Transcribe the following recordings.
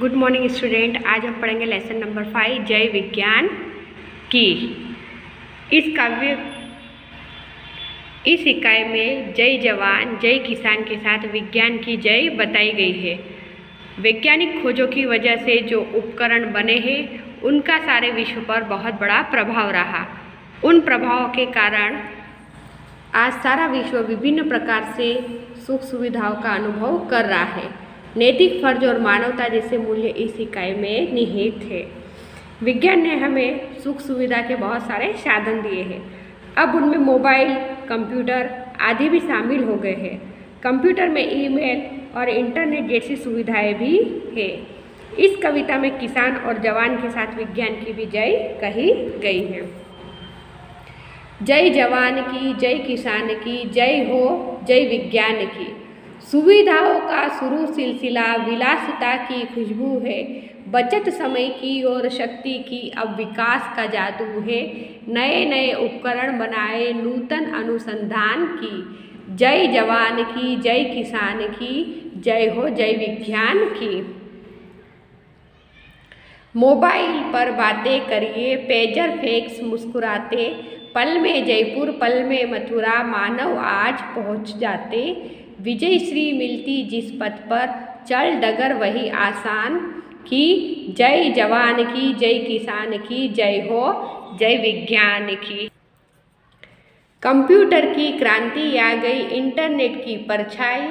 Good morning student आज हम पढ़ेंगे लेसन नंबर फाइव जय विज्ञान की। इस काव्य, इस इकाई में जय जवान, जय किसान के साथ विज्ञान की जय बताई गई है। वैज्ञानिक खोजों की वजह से जो उपकरण बने हैं, उनका सारे विश्व पर बहुत बड़ा प्रभाव रहा। उन प्रभावों के कारण आज सारा विश्व विभिन्न प्रकार से सुख सुविधाओं का अनुभव कर रहा है। नैतिक फ़र्ज़ और मानवता जैसे मूल्य इस इकाई में निहित है विज्ञान ने हमें सुख सुविधा के बहुत सारे साधन दिए हैं। अब उनमें मोबाइल, कंप्यूटर आदि भी शामिल हो गए हैं। कंप्यूटर में ईमेल और इंटरनेट जैसी सुविधाएँ भी है। इस कविता में किसान और जवान के साथ विज्ञान की भी जय कही गई है। जय जवान की, जय किसान की, जय हो, जय विज्ञान की। सुविधाओं का शुरू सिलसिला, विलासिता की खुशबू है। बचत समय की और शक्ति की अब विकास का जादू है। नए नए उपकरण बनाए, नूतन अनुसंधान की। जय जवान की, जय किसान की, जय हो जय विज्ञान की। मोबाइल पर बातें करिए, पेजर फेक्स मुस्कुराते, पल में जयपुर, पल में मथुरा, मानव आज पहुँच जाते। विजय श्री मिलती जिस पथ पर चल डगर वही आसान की, जय जवान की, जय किसान की, जय हो, जय विज्ञान की। कंप्यूटर की क्रांति आ गई, इंटरनेट की परछाई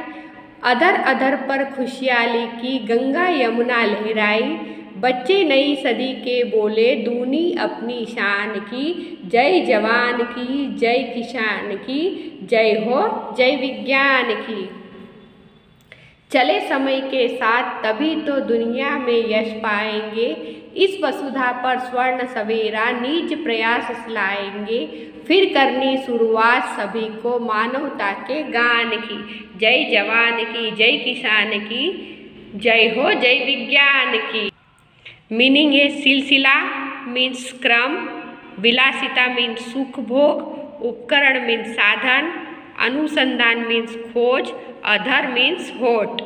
अधर अधर पर खुशहाली की, गंगा यमुना लहराई बच्चे नई सदी के बोले, दूनी अपनी शान की, जय जवान की, जय किसान की, जय हो, जय विज्ञान की। चले समय के साथ तभी तो दुनिया में यश पाएँगे। इस वसुधा पर स्वर्ण सवेरा निज प्रयास लाएँगे फिर करनी शुरुआत सभी को मानवता के गान की। जय जवान की, जय किसान की, जय हो, जय विज्ञान की। मीनिंग है सिलसिला मीन्स क्रम विलासिता मीन्स सुख भोग उपकरण मीन्स साधन अनुसंधान मीन्स खोज अधर मीन्स होठ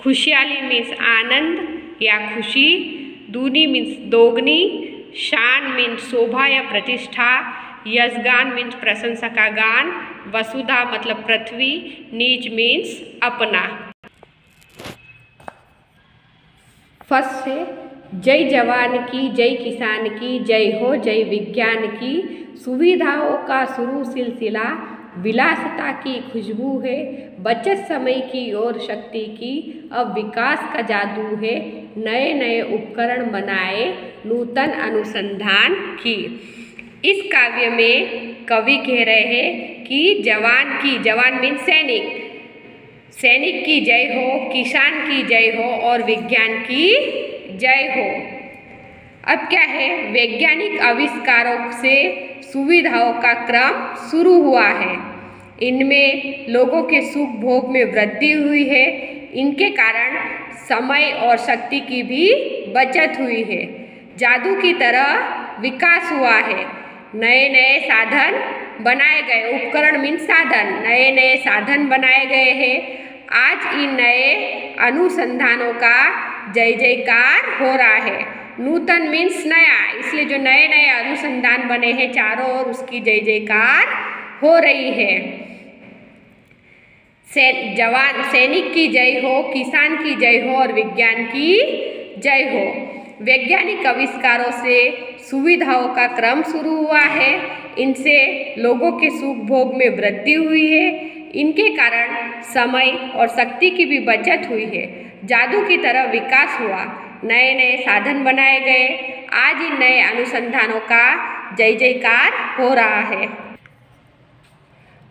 खुशहाली मीन्स आनंद या खुशी दूनी मीन्स दोगनी शान मीन्स शोभा या प्रतिष्ठा यशगान मीन्स प्रशंसा का गान वसुधा मतलब पृथ्वी नीच मीन्स अपना फ़र्स्ट से जय जवान की, जय किसान की, जय हो, जय विज्ञान की। सुविधाओं का शुरू सिलसिला विलासता की खुशबू है, बचत समय की और शक्ति की। अब विकास का जादू है नए नए उपकरण बनाए, नूतन अनुसंधान की इस काव्य में कवि कह रहे हैं कि जवान की, जवान मीन सैनिक। सैनिक की जय हो, किसान की जय हो और विज्ञान की जय हो। अब क्या है? वैज्ञानिक आविष्कारों से सुविधाओं का क्रम शुरू हुआ है। इनमें लोगों के सुख भोग में वृद्धि हुई है। इनके कारण समय और शक्ति की भी बचत हुई है। जादू की तरह विकास हुआ है। नए नए साधन बनाए गए। उपकरण मीन साधन। नए नए साधन बनाए गए हैं। आज इन नए अनुसंधानों का जय जयकार हो रहा है। नूतन मीन्स नया। इसलिए जो नए नए अनुसंधान बने हैं चारों ओर उसकी जय जयकार हो रही है। सै, जवान सैनिक की जय हो किसान की जय हो और विज्ञान की जय हो। वैज्ञानिक आविष्कारों से सुविधाओं का क्रम शुरू हुआ है। इनसे लोगों के सुख भोग में वृद्धि हुई है। इनके कारण समय और शक्ति की भी बचत हुई है। जादू की तरह विकास हुआ। नए नए साधन बनाए गए। आज इन नए अनुसंधानों का जय जयकार हो रहा है।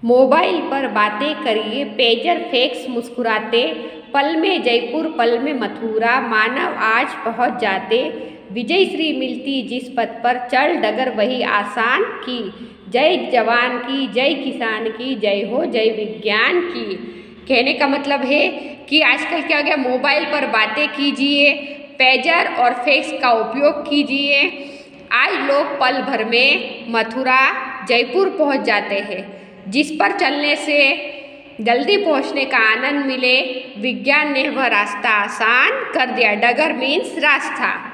मोबाइल पर बातें करिए, पेजर फेक्स मुस्कुराते, पल में जयपुर, पल में मथुरा, मानव आज पहुँच जाते। विजय श्री मिलती जिस पद पर चल डगर वही आसान की। जय जवान की, जय किसान की, जय हो जय विज्ञान की। कहने का मतलब है कि आजकल क्या हो गया, मोबाइल पर बातें कीजिए, पेजर और फैक्स का उपयोग कीजिए। आज लोग पल भर में मथुरा, जयपुर पहुँच जाते हैं, जिस पर चलने से जल्दी पहुँचने का आनंद मिले। विज्ञान ने वह रास्ता आसान कर दिया, डगर मीन्स रास्ता।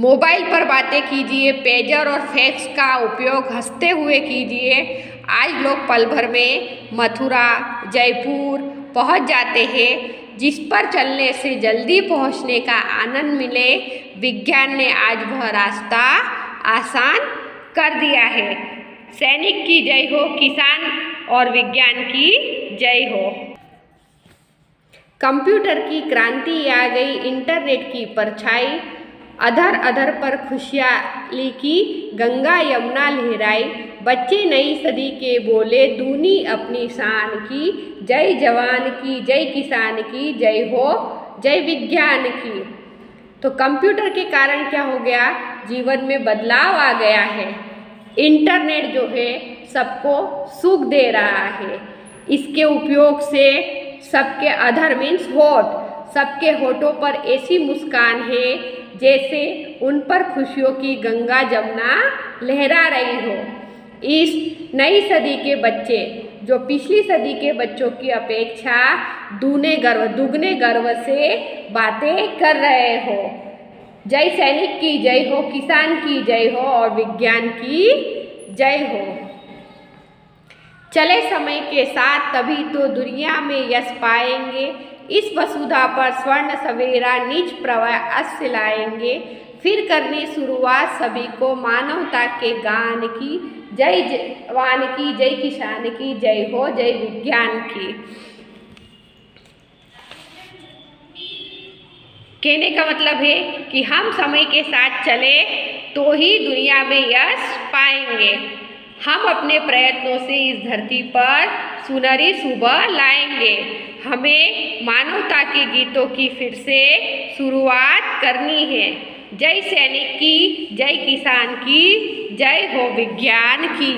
मोबाइल पर बातें कीजिए, पेजर और फैक्स का उपयोग हँसते हुए कीजिए। आज लोग पल भर में मथुरा, जयपुर पहुँच जाते हैं, जिस पर चलने से जल्दी पहुँचने का आनंद मिले। विज्ञान ने आज वह रास्ता आसान कर दिया है। सैनिक की जय हो, किसान और विज्ञान की जय हो। कंप्यूटर की क्रांति आ गई, इंटरनेट की परछाई अधर अधर पर खुशहाली की गंगा यमुना लहराई। बच्चे नई सदी के बोले दूनी अपनी शान की, जय जवान की, जय किसान की, जय हो, जय विज्ञान की। तो कंप्यूटर के कारण क्या हो गया? जीवन में बदलाव आ गया है। इंटरनेट जो है, सबको सुख दे रहा है। इसके उपयोग से सबके अधर मीन्स होठ, सबके होठों पर ऐसी मुस्कान है जैसे उन पर खुशियों की गंगा जमुना लहरा रही हो। इस नई सदी के बच्चे, जो पिछली सदी के बच्चों की अपेक्षा दूने गर्व, दुगने गर्व से बातें कर रहे हो। जय सैनिक की जय हो, किसान की जय हो और विज्ञान की जय हो। चले समय के साथ तभी तो दुनिया में यश पाएँगे। इस वसुधा पर स्वर्ण सवेरा निज प्रवास लाएँगे। फिर करनी शुरुआत सभी को मानवता के गान की। जय जवान की, जय किसान की, जय हो, जय विज्ञान की। कहने का मतलब है कि हम समय के साथ चले तो ही दुनिया में यश पाएँगे। हम अपने प्रयत्नों से इस धरती पर सुनहरी सुबह लाएँगे। हमें मानवता के गीतों की फिर से शुरुआत करनी है। जय सैनिक की, जय किसान की, जय हो विज्ञान की।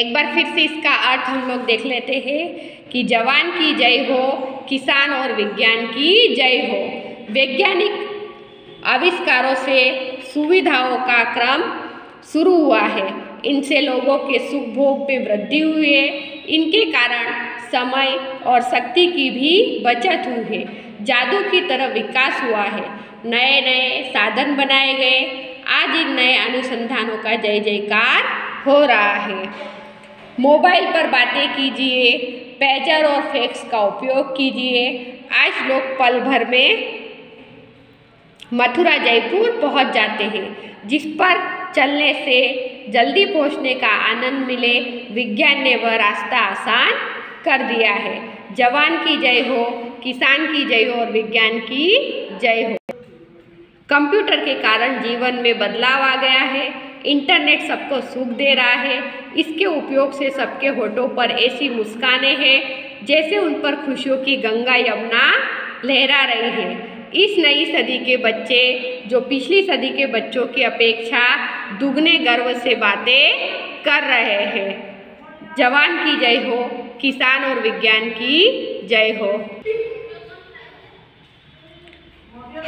एक बार फिर से इसका अर्थ हम लोग देख लेते हैं कि जवान की जय हो, किसान और विज्ञान की जय हो। वैज्ञानिक आविष्कारों से सुविधाओं का क्रम शुरू हुआ है। इनसे लोगों के सुख भोग में वृद्धि हुई है। इनके कारण समय और शक्ति की भी बचत हुई है। जादू की तरह विकास हुआ है। नए नए साधन बनाए गए। आज इन नए अनुसंधानों का जय जयकार हो रहा है। मोबाइल पर बातें कीजिए पेजर और फैक्स का उपयोग कीजिए। आज लोग पल भर में मथुरा, जयपुर पहुँच जाते हैं, जिस पर चलने से जल्दी पहुँचने का आनंद मिले। विज्ञान ने वह रास्ता आसान कर दिया है। जवान की जय हो, किसान की जय हो और विज्ञान की जय हो। कंप्यूटर के कारण जीवन में बदलाव आ गया है। इंटरनेट सबको सुख दे रहा है। इसके उपयोग से सबके होठों पर ऐसी मुस्कानें हैं, जैसे उन पर खुशियों की गंगा यमुना लहरा रही है। इस नई सदी के बच्चे, जो पिछली सदी के बच्चों की अपेक्षा दुगने गर्व से बातें कर रहे हैं। जवान की जय हो किसान और विज्ञान की जय हो।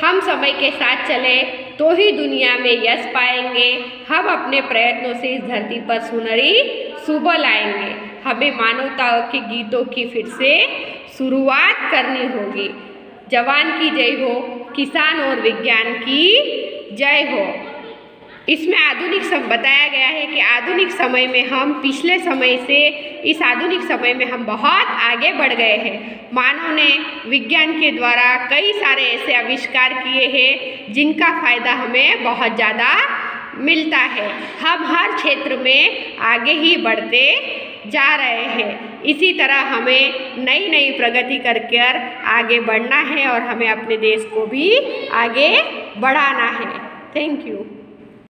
हम समय के साथ चले तो ही दुनिया में यश पाएँगे। हम अपने प्रयत्नों से इस धरती पर सुनहरी सुबह लाएँगे। हमें मानवता के गीतों की फिर से शुरुआत करनी होगी। जवान की जय हो, किसान और विज्ञान की जय हो। इसमें आधुनिक सब बताया गया है कि आधुनिक समय में हम, पिछले समय से, इस आधुनिक समय में हम बहुत आगे बढ़ गए हैं। मानव ने विज्ञान के द्वारा कई सारे ऐसे आविष्कार किए हैं, जिनका फ़ायदा हमें बहुत ज़्यादा मिलता है। हम हर क्षेत्र में आगे ही बढ़ते जा रहे हैं। इसी तरह हमें नई नई प्रगति कर कर आगे बढ़ना है और हमें अपने देश को भी आगे बढ़ाना है। Thank you.